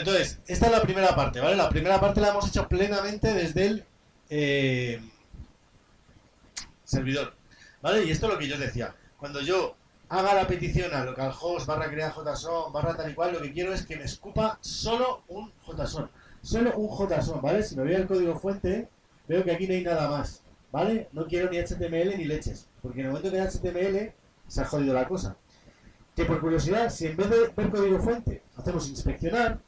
entonces, esta es la primera parte, ¿vale? La primera parte la hemos hecho plenamente desde el eh, servidor, ¿vale? Y esto es lo que yo os decía. Cuando yo haga la petición a localhost barra crear JSON barra tal y cual, lo que quiero es que me escupa solo un JSON. Solo un JSON, ¿vale? Si me voy al código fuente, veo que aquí no hay nada más, ¿vale? No quiero ni HTML ni leches, porque en el momento que hay HTML se ha jodido la cosa. Que por curiosidad, si en vez de ver código fuente hacemos inspeccionar,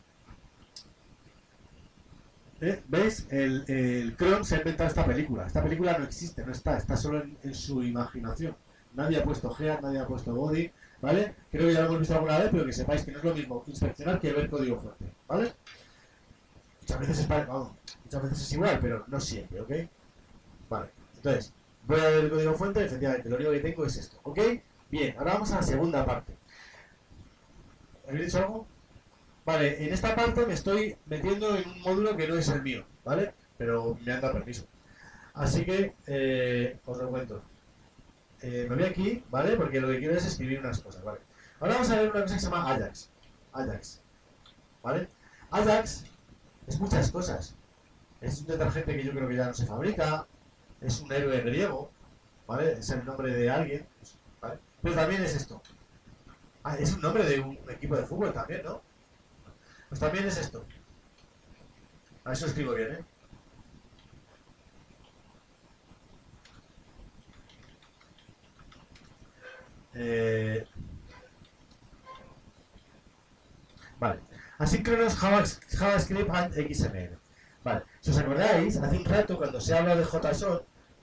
¿eh? ¿Veis? El, el Chrome se ha inventado esta película. Esta película no existe, no está, está solo en, su imaginación. Nadie ha puesto Head, nadie ha puesto Body, ¿vale? Creo que ya lo hemos visto alguna vez, pero que sepáis que no es lo mismo inspeccionar que ver código fuente, ¿vale? Muchas veces es, vamos, muchas veces es igual, pero no siempre, ¿ok? Vale, entonces, voy a ver el código fuente, efectivamente, lo único que tengo es esto, ¿ok? Bien, ahora vamos a la segunda parte. ¿Habéis dicho algo? Vale, en esta parte me estoy metiendo en un módulo que no es el mío, ¿vale? Pero me han dado permiso. Así que, eh, os lo cuento. Eh, me voy aquí, ¿vale? Porque lo que quiero es escribir unas cosas, ¿vale? Ahora vamos a ver una cosa que se llama Ajax. Ajax. ¿Vale? Ajax es muchas cosas. Es un detergente que yo creo que ya no se fabrica. Es un héroe griego. ¿Vale? Es el nombre de alguien. ¿Vale? Pero también es esto. Ah, es un nombre de un equipo de fútbol también, ¿no? Pues también es esto. A eso escribo bien, ¿eh? Eh, Vale. Asíncronos Javas- JavaScript and XML. Vale. Si os acordáis, hace un rato cuando se habla de JSON,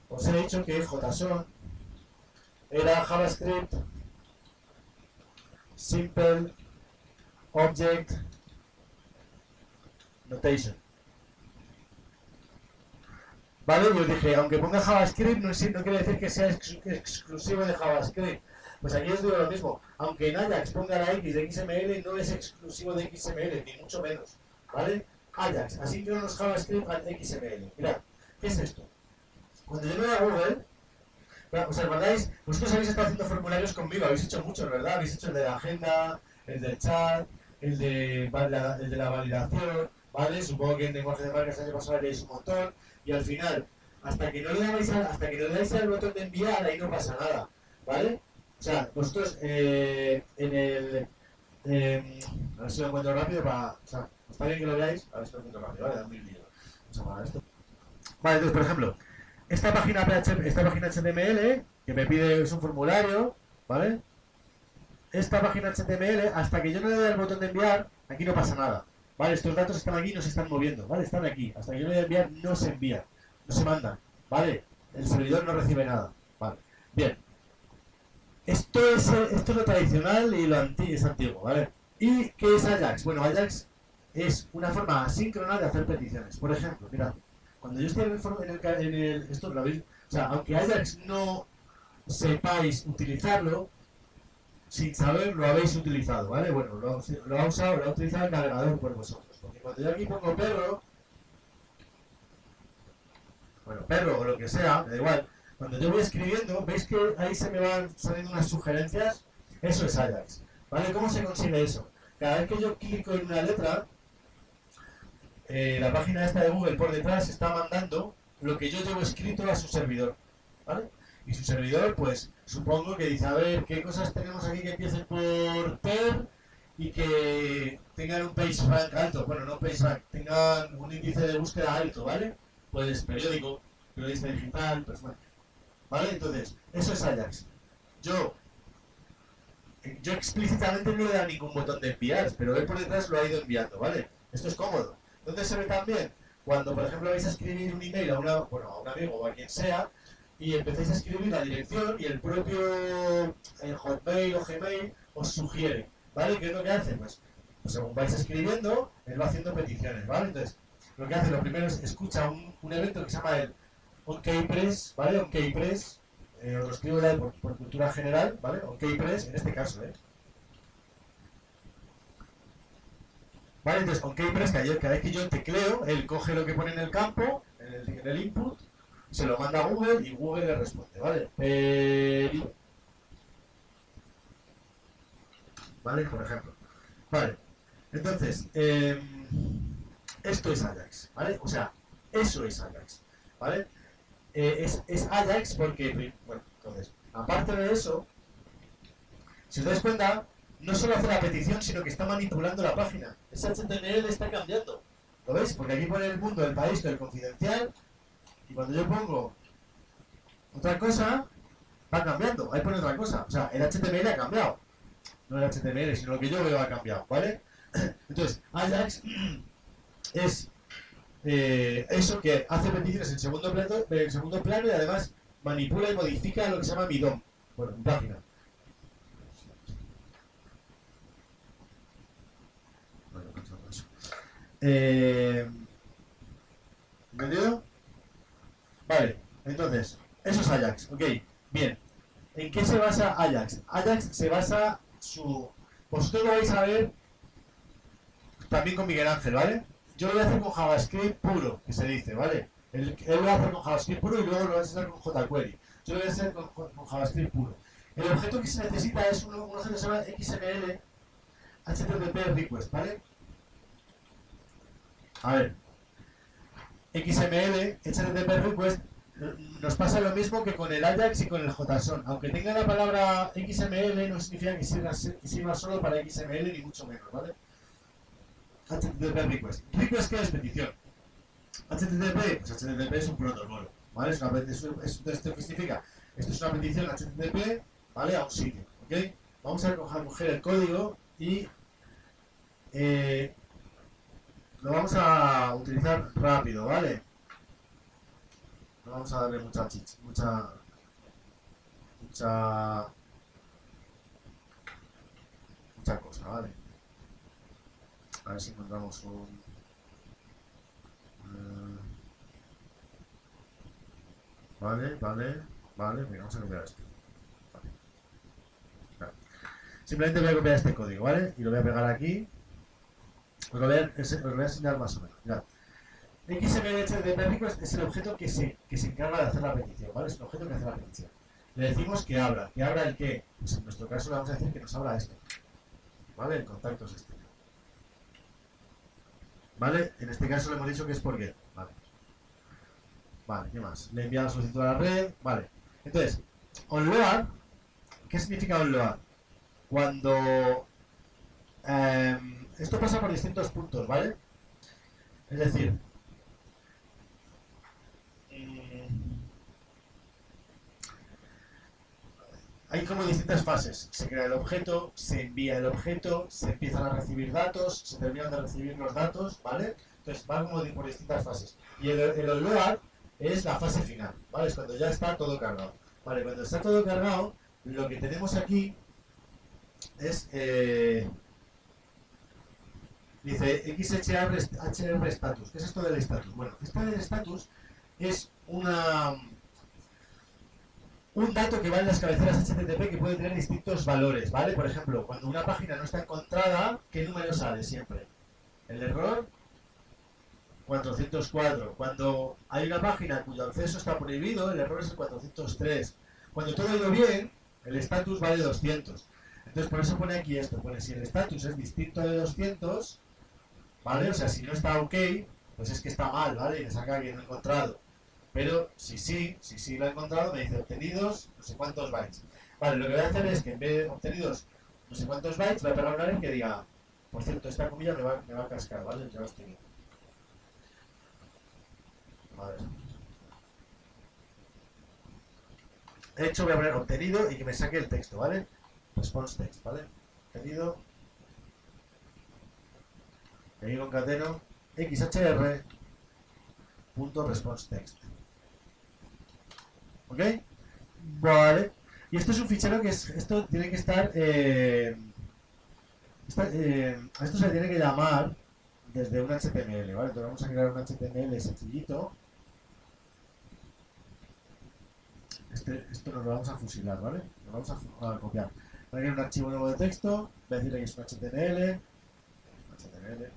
os he dicho que JSON era JavaScript Simple Object Notation. Vale, yo dije, aunque ponga JavaScript, no, es- quiere decir que sea ex- exclusivo de JavaScript. Pues aquí digo lo mismo, aunque en Ajax ponga la X de XML, no es exclusivo de XML, ni mucho menos. ¿Vale? Ajax, así que los JavaScript al XML. Mirad, ¿qué es esto? Cuando yo me voy a Google, ¿Os acordáis? Vosotros habéis estado haciendo formularios conmigo, habéis hecho muchos, ¿verdad? Habéis hecho el de la agenda, el del chat, el de, el de la validación, ¿vale? Supongo que en lenguaje de marcas el año pasado haréis un montón, y al final, hasta que no le dais al, hasta que no le dais al botón de enviar, ahí no pasa nada, ¿vale? O sea, vosotros eh, en el... Eh, a ver si lo encuentro rápido para... O sea, está bien que lo veáis, a ver si lo encuentro rápido, ¿vale? Da mil líos. Vamos a apagar esto. Vale, entonces, por ejemplo, esta página PHP, esta página HTML que me pide es un formulario, ¿vale? Esta página HTML, hasta que yo no le dé al botón de enviar, aquí no pasa nada, ¿vale? Estos datos están aquí, no se están moviendo, ¿vale? Están aquí, hasta que yo le dé a enviar no se envían, no se mandan, ¿vale? El servidor no recibe nada, ¿vale? Bien. Esto es, esto es lo tradicional y lo anti- es antiguo, ¿vale? ¿Y qué es Ajax? Bueno, Ajax es una forma asíncrona de hacer peticiones. Por ejemplo, mirad, cuando yo estoy en el, en el- esto lo habéis, o sea, aunque Ajax no sepáis utilizarlo, sin saber lo habéis utilizado, ¿vale? Bueno, lo, lo ha usado, lo ha utilizado el navegador por vosotros. Porque cuando yo aquí pongo perro, bueno, perro o lo que sea, da igual, cuando yo voy escribiendo, ¿veis que ahí se me van saliendo unas sugerencias? Eso es Ajax, ¿vale? ¿Cómo se consigue eso? Cada vez que yo clico en una letra, eh, la página esta de Google por detrás está mandando lo que yo llevo escrito a su servidor, ¿vale? Y su servidor, pues, supongo que dice, a ver, ¿qué cosas tenemos aquí que empiecen por ter y que tengan un page rank alto? Bueno, no page rank, tengan un índice de búsqueda alto, ¿vale? Pues periódico, periodista digital, pues bueno. ¿Vale? Entonces, eso es Ajax. Yo, yo explícitamente no le dado ningún botón de enviar, pero él por detrás lo ha ido enviando, ¿vale? Esto es cómodo. ¿Dónde se ve también? Cuando, por ejemplo, vais a escribir un email a, una, bueno, a un amigo o a quien sea y empecéis a escribir la dirección y el propio eh, Hotmail o Gmail os sugiere, ¿vale? ¿Qué es lo que hace? Pues, pues según vais escribiendo, él va haciendo peticiones, ¿vale? Entonces, lo que hace, lo primero es escucha un, un evento que se llama el OnKeyPress, ¿vale? OnKeyPress, eh, os lo escribo ya por, cultura general, ¿vale? OnKeyPress, en este caso, ¿eh? Vale, entonces con KeyPress, cada cada vez que yo tecleo, él coge lo que pone en el campo, el, en el input, se lo manda a Google y Google le responde, ¿vale? Peri- ¿Vale? Por ejemplo. Vale. Entonces, em, esto es Ajax, ¿vale? O sea, eso es Ajax, ¿vale? Eh, es, es Ajax porque, bueno, entonces, aparte de eso, si os dais cuenta, no solo hace la petición, sino que está manipulando la página. Ese HTML está cambiando. ¿Lo veis? Porque aquí pone el mundo, el país, el confidencial, y cuando yo pongo otra cosa, va cambiando. Ahí pone otra cosa. O sea, el HTML ha cambiado. No el HTML, sino lo que yo veo ha cambiado, ¿vale? Entonces, Ajax es eh, eso que hace peticiones en segundo, plano, en segundo plano y además manipula y modifica lo que se llama mi DOM. Bueno, mi página. Eh, ¿Entendido? Vale, entonces, eso es Ajax, ok, bien. ¿En qué se basa Ajax? Ajax se basa su... Vosotros lo vais a ver también con Miguel Ángel, ¿vale? Yo lo voy a hacer con JavaScript puro, que se dice, ¿vale? Él, lo va a hacer con JavaScript puro y luego lo va a hacer con jQuery. Yo lo voy a hacer con, JavaScript puro. El objeto que se necesita es un objeto que se llama XML HTTP request, ¿vale? A ver, XML, HTTP request, nos pasa lo mismo que con el Ajax y con el JSON. Aunque tenga la palabra XML, no significa que sirva, solo para XML, ni mucho menos, ¿vale? HTTP request. Request, ¿qué es petición? HTTP, pues HTTP es un protocolo, ¿vale? Es una, ¿Esto qué significa? Esto es una petición HTTP, ¿vale? A un sitio, ¿ok? Vamos a coger el código y eh, lo vamos a utilizar rápido, ¿vale? No vamos a darle mucha chicha, mucha... Mucha... Mucha cosa, ¿vale? A ver si encontramos un... Eh, vale, vale, vale, Venga, vamos a copiar esto. Simplemente voy a copiar este código, ¿vale? Y lo voy a pegar aquí. Os lo voy a, enseñar más o menos. Mirad. XML de request es el objeto que se, que se encarga de hacer la petición, ¿vale? Es el objeto que hace la petición. Le decimos que abra. ¿Que abra el qué? Pues en nuestro caso le vamos a decir que nos abra esto. ¿Vale? El contacto es este. ¿Vale? En este caso le hemos dicho que es por qué. Vale. ¿qué más? Le envía la solicitud a la red. Vale. Entonces, onload, ¿qué significa onload? Cuando... Eh, esto pasa por distintos puntos, ¿vale? Es decir, eh, hay como distintas fases. Se crea el objeto, se envía el objeto, se empiezan a recibir datos, se terminan de recibir los datos, ¿vale? Entonces va como por distintas fases. Y el, el es la fase final, ¿vale? Es cuando ya está todo cargado. Vale, cuando está todo cargado, lo que tenemos aquí es... Eh, Dice XHR status. ¿Qué es esto del status? Bueno, esto del status es una un dato que va en las cabeceras HTTP que puede tener distintos valores, ¿vale? Por ejemplo, cuando una página no está encontrada, ¿qué número sale siempre? El error 404. Cuando hay una página cuyo acceso está prohibido, el error es el 403. Cuando todo ha ido bien, el status vale 200. Entonces, por eso pone aquí esto. Pone si el status es distinto de 200, ¿vale? O sea, si no está ok, pues es que está mal, ¿vale? Y me saca que no he encontrado. Pero si sí, si sí lo he encontrado, me dice obtenidos no sé cuántos bytes. Vale, lo que voy a hacer es que en vez de obtenidos no sé cuántos bytes, voy a pegar una línea que diga, por cierto, esta comilla me va, me va a cascar, ¿vale? Ya lo estoy viendo. A ver. De hecho, voy a poner obtenido y que me saque el texto, ¿vale? Response text, ¿vale? Obtenido y ahí concateno xhr punto response text. ¿Ok? Vale. Y esto es un fichero que es, esto tiene que estar, eh, eh, esto se tiene que llamar desde un HTML, ¿vale? Entonces vamos a crear un HTML sencillito. Este, esto nos lo vamos a fusilar, ¿vale? Lo vamos a, copiar. Voy a crear un archivo nuevo de texto, voy a decirle que es un HTML, HTML,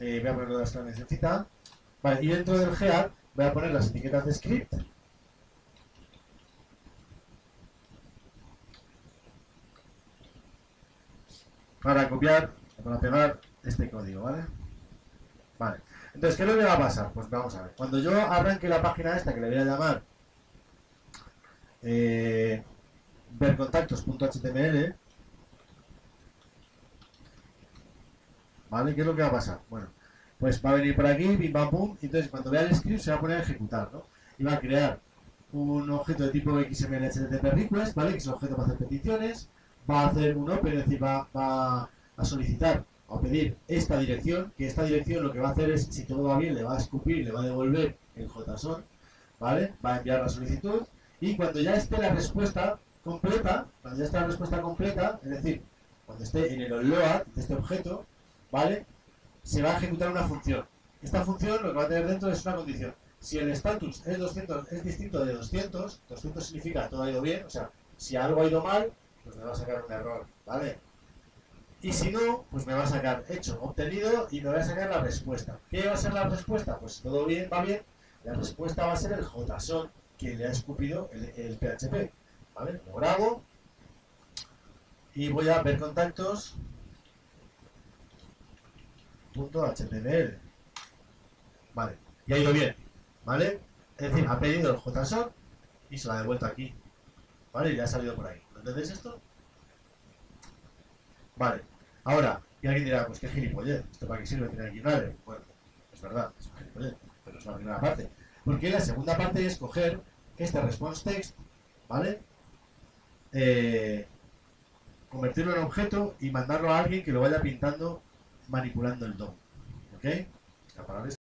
eh, voy a poner las que necesita. Vale, y dentro del gear voy a poner las etiquetas de script. Para copiar, para pegar este código, ¿vale? Vale. Entonces, ¿qué es lo que va a pasar? Pues vamos a ver. Cuando yo arranque la página esta, que le voy a llamar eh, vercontactos.html, ¿vale? ¿Qué es lo que va a pasar? Bueno, pues va a venir por aquí, bim bam pum, y entonces cuando vea el script se va a poner a ejecutar, ¿no? Y va a crear un objeto de tipo XML HTTP request, ¿vale? Que es el objeto para hacer peticiones, va a hacer un open, es decir, va, va a solicitar o pedir esta dirección, que esta dirección lo que va a hacer es, si todo va bien, le va a escupir, le va a devolver el JSON, ¿vale? Va a enviar la solicitud, y cuando ya esté la respuesta completa, cuando ya esté la respuesta completa, es decir, cuando esté en el onload de este objeto, ¿vale? Se va a ejecutar una función. Esta función lo que va a tener dentro es una condición. Si el status es 200, es distinto de 200, 200 significa todo ha ido bien, o sea, si algo ha ido mal, pues me va a sacar un error, ¿vale? Y si no, pues me va a sacar hecho, obtenido y me va a sacar la respuesta. ¿Qué va a ser la respuesta? Pues todo bien, va bien. La respuesta va a ser el JSON que le ha escupido el, el PHP. ¿Vale? Lo grabo y voy a ver contactos .html. Vale, y ha ido bien. ¿Vale? Es decir, ha pedido el JSON y se lo ha devuelto aquí. ¿Vale? Y le ha salido por ahí. ¿Entendéis esto? Vale. Ahora, y alguien dirá, pues qué gilipollez, ¿esto para qué sirve tener aquí un Bueno, es verdad, es un gilipollez, pero es la primera parte. Porque la segunda parte es coger este response text, ¿vale? Eh, convertirlo en objeto y mandarlo a alguien que lo vaya pintando manipulando el DOM. ¿Ok?